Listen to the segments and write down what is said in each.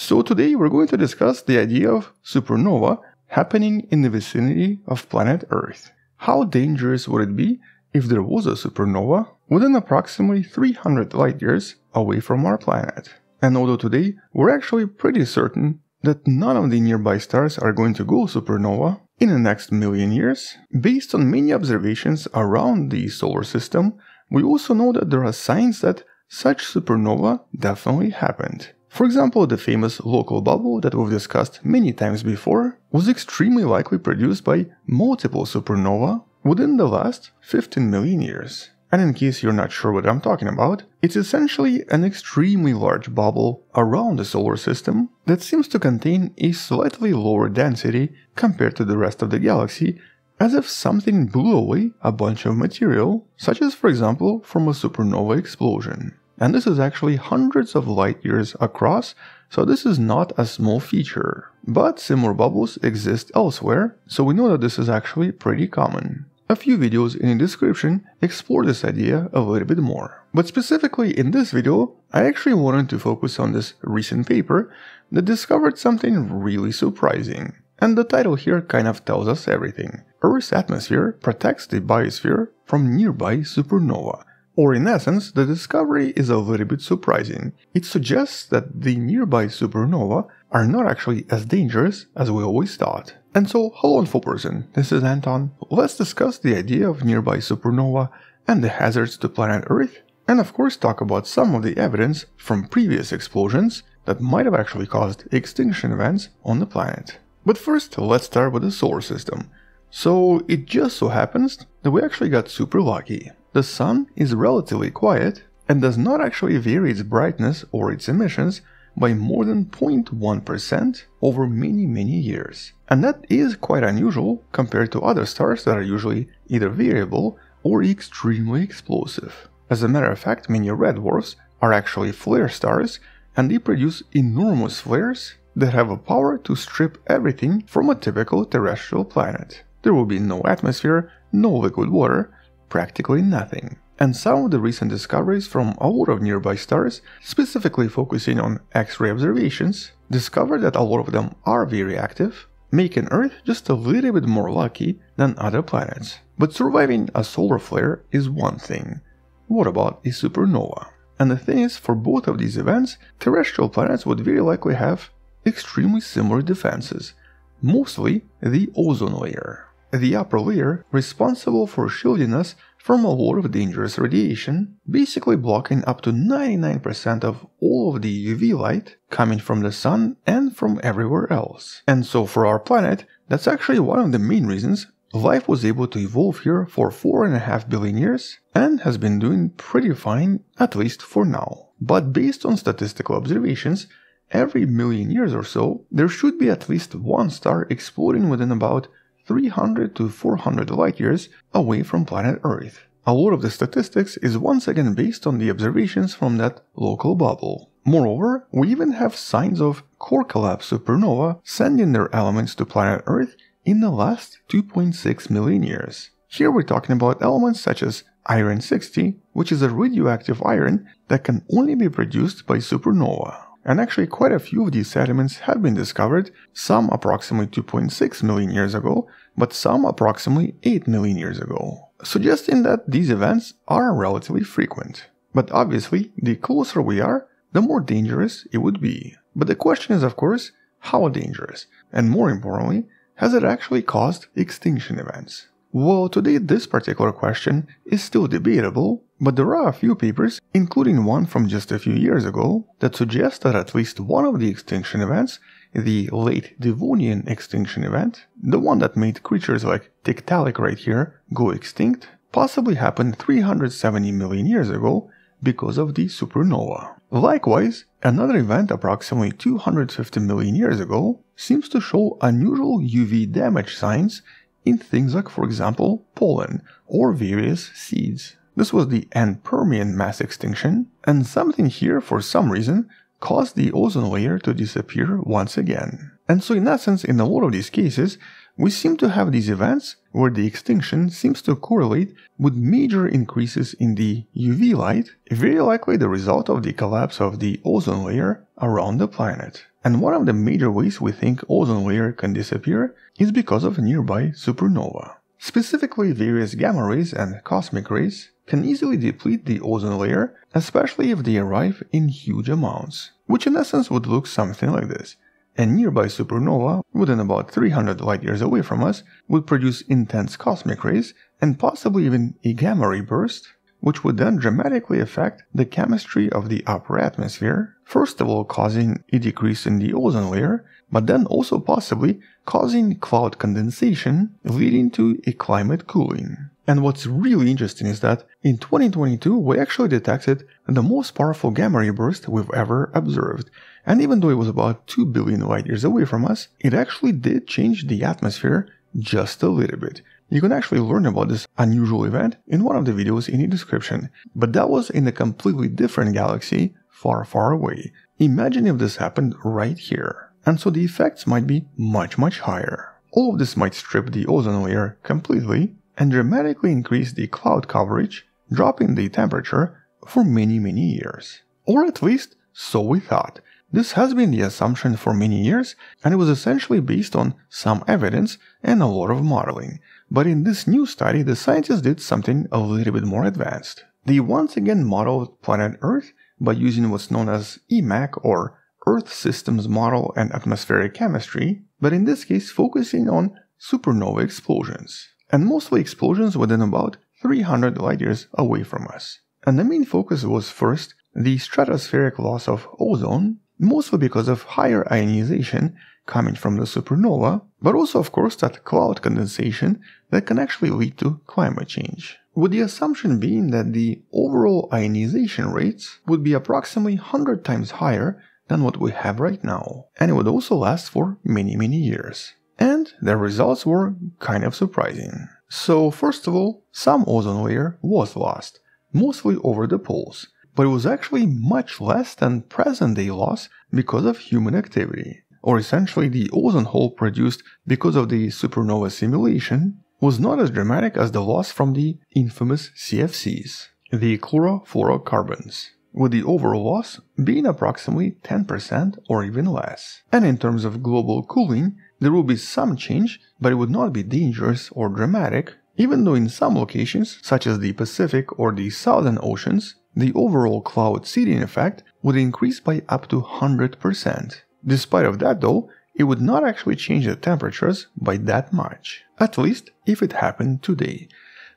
So today we're going to discuss the idea of supernova happening in the vicinity of planet Earth. How dangerous would it be if there was a supernova within approximately 300 light years away from our planet? And although today we're actually pretty certain that none of the nearby stars are going to go supernova in the next million years, based on many observations around the solar system, we also know that there are signs that such supernova definitely happened. For example, the famous local bubble that we've discussed many times before was extremely likely produced by multiple supernova within the last 15 million years. And in case you're not sure what I'm talking about, it's essentially an extremely large bubble around the solar system that seems to contain a slightly lower density compared to the rest of the galaxy, as if something blew away a bunch of material, such as, for example, from a supernova explosion. And this is actually hundreds of light years across, so this is not a small feature. But similar bubbles exist elsewhere, so we know that this is actually pretty common. A few videos in the description explore this idea a little bit more. But specifically in this video, I actually wanted to focus on this recent paper that discovered something really surprising. And the title here kind of tells us everything. Earth's atmosphere protects the biosphere from nearby supernova. Or in essence, the discovery is a little bit surprising. It suggests that the nearby supernova are not actually as dangerous as we always thought. And so, hello info person, this is Anton. Let's discuss the idea of nearby supernova and the hazards to planet Earth, and of course talk about some of the evidence from previous explosions that might have actually caused extinction events on the planet. But first, let's start with the solar system. So, it just so happens that we actually got super lucky. The sun is relatively quiet and does not actually vary its brightness or its emissions by more than 0.1% over many many years. And that is quite unusual compared to other stars that are usually either variable or extremely explosive. As a matter of fact, many red dwarfs are actually flare stars and they produce enormous flares that have a power to strip everything from a typical terrestrial planet. There will be no atmosphere, no liquid water, practically nothing and some of the recent discoveries from a lot of nearby stars, specifically focusing on X-ray observations, discovered that a lot of them are very active, making Earth just a little bit more lucky than other planets. But surviving a solar flare is one thing. What about a supernova? And the thing is, for both of these events, terrestrial planets would very likely have extremely similar defenses, mostly the ozone layer. The upper layer responsible for shielding us from a lot of dangerous radiation, basically blocking up to 99% of all of the UV light coming from the sun and from everywhere else. And so for our planet, that's actually one of the main reasons life was able to evolve here for 4.5 billion years and has been doing pretty fine, at least for now. But based on statistical observations, every million years or so, there should be at least one star exploding within about 300 to 400 light years away from planet Earth. A lot of the statistics is once again based on the observations from that local bubble. Moreover, we even have signs of core collapse supernova sending their elements to planet Earth in the last 2.6 million years. Here we're talking about elements such as iron 60, which is a radioactive iron that can only be produced by supernova and actually quite a few of these sediments have been discovered, some approximately 2.6 million years ago, but some approximately 8 million years ago, suggesting that these events are relatively frequent. But obviously, the closer we are, the more dangerous it would be. But the question is, of course, how dangerous? And more importantly, has it actually caused extinction events? Well, today this particular question is still debatable, but there are a few papers, including one from just a few years ago, that suggest that at least one of the extinction events, the late Devonian extinction event, the one that made creatures like Tiktaalik right here go extinct, possibly happened 370 million years ago because of the supernova. Likewise, another event approximately 250 million years ago seems to show unusual UV damage signs in things like, for example, pollen or various seeds. This was the end Permian mass extinction, and something here, for some reason, caused the ozone layer to disappear once again. And so, in essence, in a lot of these cases, we seem to have these events where the extinction seems to correlate with major increases in the UV light, very likely the result of the collapse of the ozone layer around the planet. And one of the major ways we think ozone layer can disappear is because of nearby supernova. Specifically, various gamma rays and cosmic rays can easily deplete the ozone layer, especially if they arrive in huge amounts, which in essence would look something like this. A nearby supernova, within about 300 light years away from us, would produce intense cosmic rays and possibly even a gamma ray burst, which would then dramatically affect the chemistry of the upper atmosphere, first of all causing a decrease in the ozone layer, but then also possibly causing cloud condensation, leading to a climate cooling. And what's really interesting is that in 2022 we actually detected the most powerful gamma ray burst we've ever observed. And even though it was about 2 billion light years away from us, it actually did change the atmosphere just a little bit. You can actually learn about this unusual event in one of the videos in the description, but that was in a completely different galaxy far, far away. Imagine if this happened right here. And so the effects might be much, much higher. All of this might strip the ozone layer completely and dramatically increase the cloud coverage, dropping the temperature for many, many years. Or at least, so we thought. This has been the assumption for many years, and it was essentially based on some evidence and a lot of modeling. But in this new study, the scientists did something a little bit more advanced. They once again modeled planet Earth by using what's known as EMAC or Earth Systems Model and Atmospheric Chemistry, but in this case focusing on supernova explosions, and mostly explosions within about 300 light years away from us. And the main focus was first the stratospheric loss of ozone, mostly because of higher ionization coming from the supernova, but also, of course, that cloud condensation that can actually lead to climate change. With the assumption being that the overall ionization rates would be approximately 100 times higher than what we have right now, and it would also last for many, many years. And the results were kind of surprising. So, first of all, some ozone layer was lost, mostly over the poles, but it was actually much less than present day loss because of human activity or essentially the ozone hole produced because of the supernova simulation, was not as dramatic as the loss from the infamous CFCs, the chlorofluorocarbons, with the overall loss being approximately 10% or even less. And in terms of global cooling, there will be some change, but it would not be dangerous or dramatic, even though in some locations, such as the Pacific or the Southern Oceans, the overall cloud seeding effect would increase by up to 100%. Despite of that though, it would not actually change the temperatures by that much, at least if it happened today.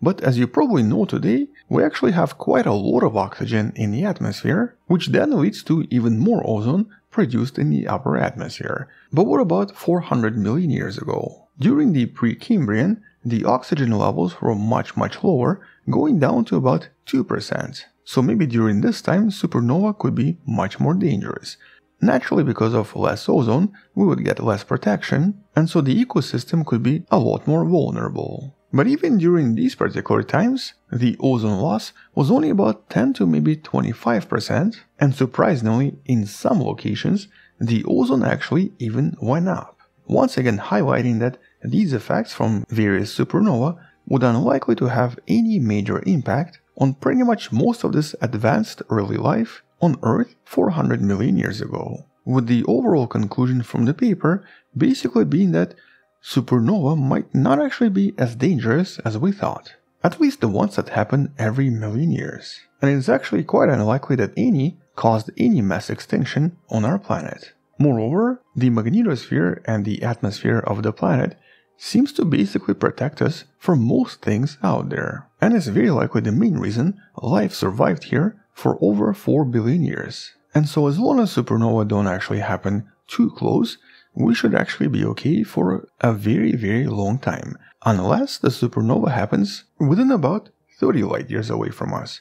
But as you probably know today, we actually have quite a lot of oxygen in the atmosphere, which then leads to even more ozone produced in the upper atmosphere. But what about 400 million years ago? During the Precambrian, the oxygen levels were much much lower, going down to about 2%. So maybe during this time supernova could be much more dangerous. Naturally, because of less ozone, we would get less protection, and so the ecosystem could be a lot more vulnerable. But even during these particular times, the ozone loss was only about 10 to maybe 25%, and surprisingly, in some locations, the ozone actually even went up. Once again highlighting that these effects from various supernova would unlikely to have any major impact on pretty much most of this advanced early life on Earth 400 million years ago, with the overall conclusion from the paper basically being that supernova might not actually be as dangerous as we thought, at least the ones that happen every million years. And it's actually quite unlikely that any caused any mass extinction on our planet. Moreover, the magnetosphere and the atmosphere of the planet seems to basically protect us from most things out there, and is very likely the main reason life survived here for over 4 billion years. And so as long as supernova don't actually happen too close, we should actually be okay for a very very long time, unless the supernova happens within about 30 light years away from us.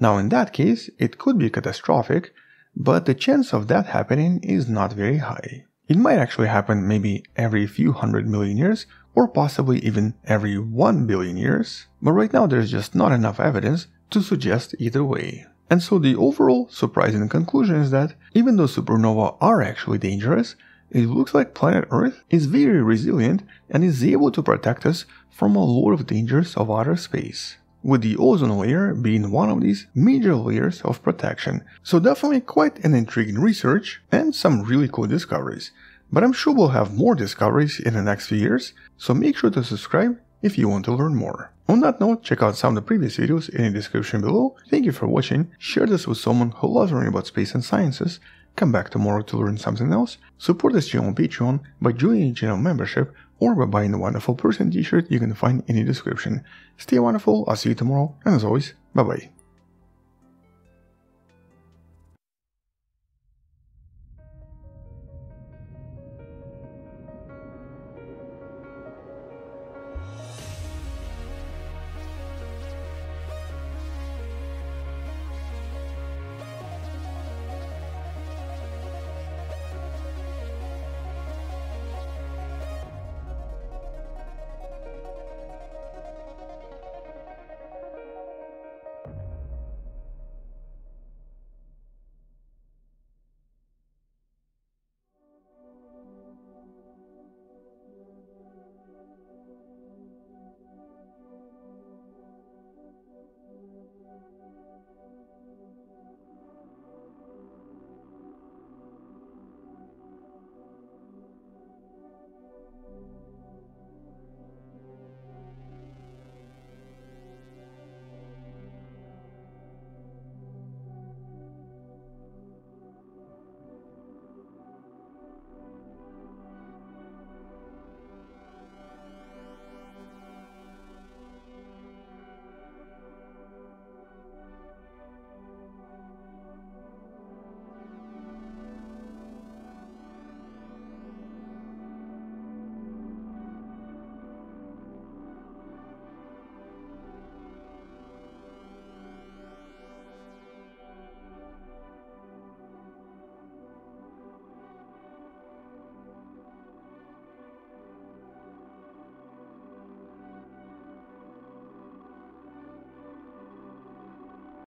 Now in that case, it could be catastrophic, but the chance of that happening is not very high. It might actually happen maybe every few hundred million years, or possibly even every 1 billion years, but right now there's just not enough evidence to suggest either way. And so the overall surprising conclusion is that even though supernova are actually dangerous, it looks like planet Earth is very resilient and is able to protect us from a lot of dangers of outer space with the ozone layer being one of these major layers of protection. So definitely quite an intriguing research and some really cool discoveries. But I'm sure we'll have more discoveries in the next few years, so make sure to subscribe if you want to learn more. On that note, check out some of the previous videos in the description below. Thank you for watching, share this with someone who loves learning about space and sciences, come back tomorrow to learn something else, support this channel on Patreon by joining the channel membership or by buying the Wonderful Person t-shirt you can find in the description. Stay wonderful, I'll see you tomorrow, and as always, bye bye.